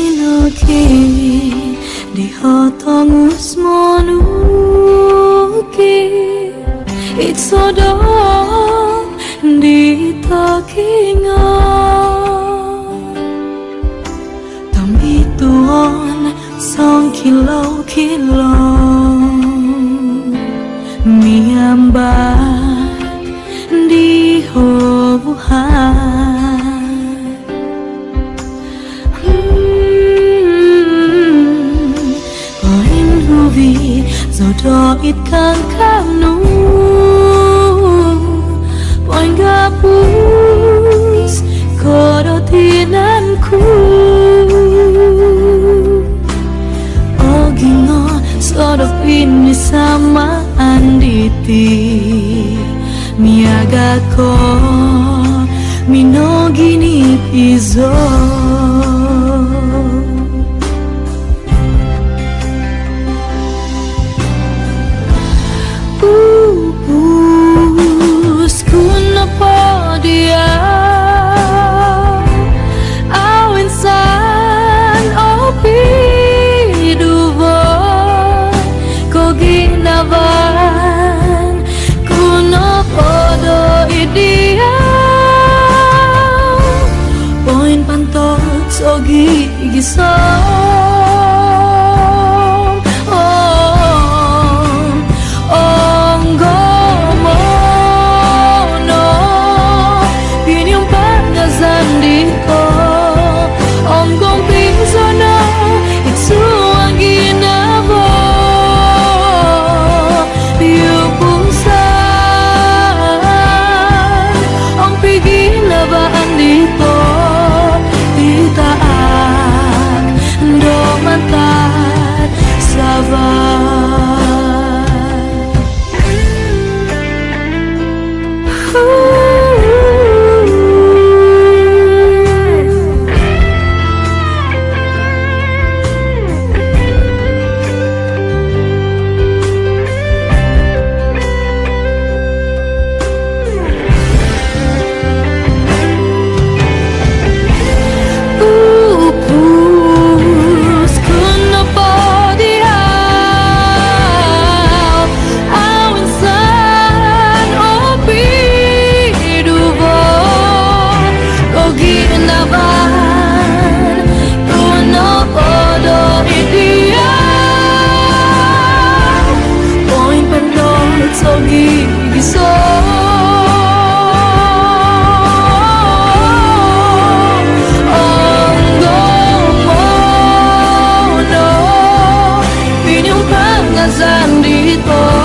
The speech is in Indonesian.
Sino ki di hotong usmonuki Itsodo di takinga Tambi tuon song kilo kilo Miambat di do it kang kanu Poin gapus Kodo tinanku Ogingo Sodo ini sama anditi Miaga ko Minogini pizo podoi dia Poin pantot ogi gisong Zandiko Love. gian đi tôi